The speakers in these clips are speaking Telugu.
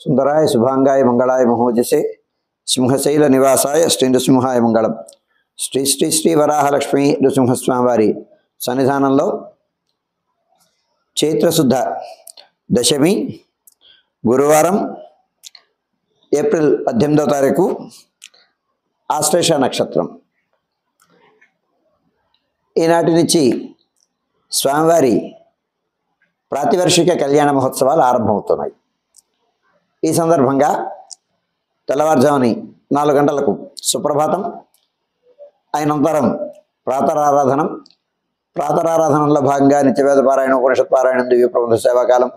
సుందరాయ శుభాంగాయ మంగళాయ మహోజసే సింహశైల నివాసాయ శ్రీ నృసింహాయ మంగళం. శ్రీ శ్రీ శ్రీ వరాహలక్ష్మి నృసింహస్వామివారి సన్నిధానంలో చైత్రశుద్ధ దశమి గురువారం ఏప్రిల్ పద్దెనిమిదవ తారీఖు ఆశ్లేష నక్షత్రం. ఈనాటి నుంచి స్వామివారి ప్రాతివర్షిక కళ్యాణ మహోత్సవాలు ఆరంభమవుతున్నాయి. ఈ సందర్భంగా తెల్లవారుజాముని నాలుగు గంటలకు సుప్రభాతం. అనంతరం ప్రాతరారాధనం. ప్రాతరారాధనలో భాగంగా నిత్యవేద పారాయణం ఉపనిషత్ పారాయణం దివ్య ప్రబంధ సేవాకాలం.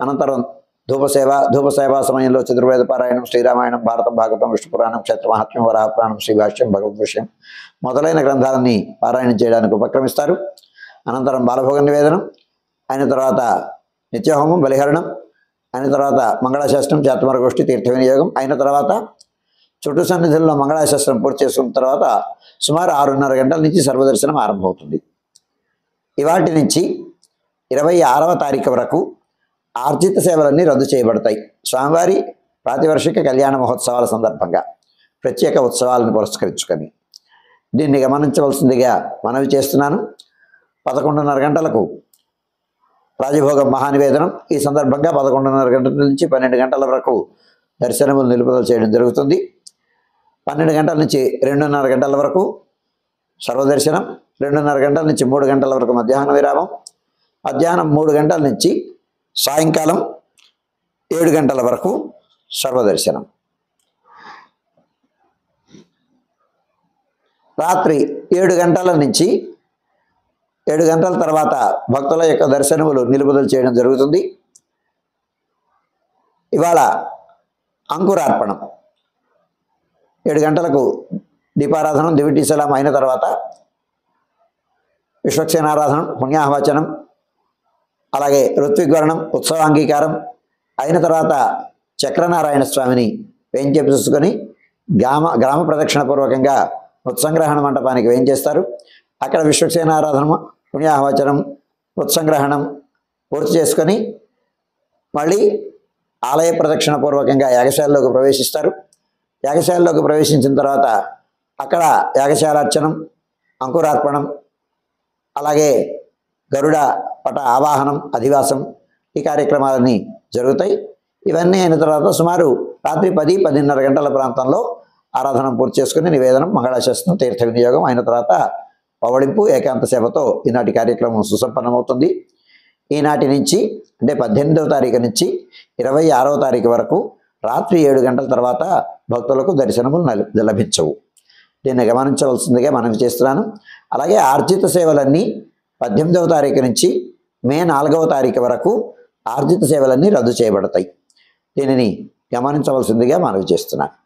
అనంతరం ధూపసేవ ధూపసేవా సమయంలో చతుర్వేద పారాయణం శ్రీరామాయణం భారతం భాగవతం విష్ణు పురాణం క్షేత్ర మహాత్మ్యం వరాహపురాణం శ్రీభాష్యం భగవద్ విషయం మొదలైన గ్రంథాలని పారాయణం చేయడానికి ఉపక్రమిస్తారు. అనంతరం బాలభోగ నివేదనం. అయిన తర్వాత నిత్యహోమం బలిహరణం. అయిన తర్వాత మంగళాశాస్త్రం జాతమర గోష్ఠి తీర్థ వినియోగం అయిన తర్వాత చుట్టూ సన్నిధుల్లో మంగళాశాస్త్రం పూర్తి చేసుకున్న తర్వాత సుమారు ఆరున్నర గంటల నుంచి సర్వదర్శనం ఆరంభమవుతుంది. ఇవాటి నుంచి ఇరవై ఆరవ తారీఖు వరకు ఆర్జిత సేవలన్నీ రద్దు చేయబడతాయి. స్వామివారి ప్రాతివర్షిక కళ్యాణ మహోత్సవాల సందర్భంగా ప్రత్యేక ఉత్సవాలను పురస్కరించుకొని దీన్ని గమనించవలసిందిగా మనవి చేస్తున్నాను. పదకొండున్నర గంటలకు రాజభోగం మహానివేదనం ఈ సందర్భంగా పదకొండున్నర గంటల నుంచి పన్నెండు గంటల వరకు దర్శనములు నిలుపుదల చేయడం జరుగుతుంది. పన్నెండు గంటల నుంచి రెండున్నర గంటల వరకు సర్వదర్శనం రెండున్నర గంటల నుంచి మూడు గంటల వరకు మధ్యాహ్న విరామం మధ్యాహ్నం మూడు గంటల నుంచి సాయంకాలం ఏడు గంటల వరకు సర్వదర్శనం. రాత్రి ఏడు గంటల నుంచి ఏడు గంటల తర్వాత భక్తుల యొక్క దర్శనములు నిలుపుదల చేయడం జరుగుతుంది. ఇవాళ అంకురార్పణం. ఏడు గంటలకు దీపారాధనం దివిటి సలాం అయిన తర్వాత విశ్వక్సేనారాధనం పుణ్యాహవచనం అలాగే ఋత్విగ్వరణం ఉత్సవాంగీకారం అయిన తర్వాత చక్రనారాయణ స్వామిని వేయించేసుకొని గ్రామ గ్రామ ప్రదక్షిణ పూర్వకంగా మృత్సంగ్రహణ మంటపానికి వేయించేస్తారు అక్కడ విశ్వక్సేనారాధనం పుణ్యాహవచనం ఉత్సంగ్రహణం పూర్తి చేసుకొని మళ్ళీ ఆలయ ప్రదక్షిణ పూర్వకంగా యాగశాలలోకి ప్రవేశిస్తారు. యాగశాలలోకి ప్రవేశించిన తర్వాత అక్కడ యాగశాలార్చనం అంకురార్పణం అలాగే గరుడ పట ఆవాహనం అధివాసం ఈ కార్యక్రమాలన్నీ జరుగుతాయి. ఇవన్నీ అయిన తర్వాత సుమారు రాత్రి పది పదిన్నర గంటల ప్రాంతంలో ఆరాధన పూర్తి చేసుకుని నివేదనం మంగళాశాస్త్రం తీర్థ వినియోగం అయిన తర్వాత పవళింపు ఏకాంత సేవతో ఈనాటి కార్యక్రమం సుసంపన్నమవుతుంది. ఈనాటి నుంచి అంటే పద్దెనిమిదవ తారీఖు నుంచి ఇరవై ఆరవ తారీఖు వరకు రాత్రి ఏడు గంటల తర్వాత భక్తులకు దర్శనములు లభించవు. దీన్ని గమనించవలసిందిగా మనం చేస్తున్నాను. అలాగే ఆర్జిత సేవలన్నీ పద్దెనిమిదవ తారీఖు నుంచి మే నాలుగవ తారీఖు వరకు ఆర్జిత సేవలన్నీ రద్దు చేయబడతాయి. దీనిని గమనించవలసిందిగా మనవి చేస్తున్నాను.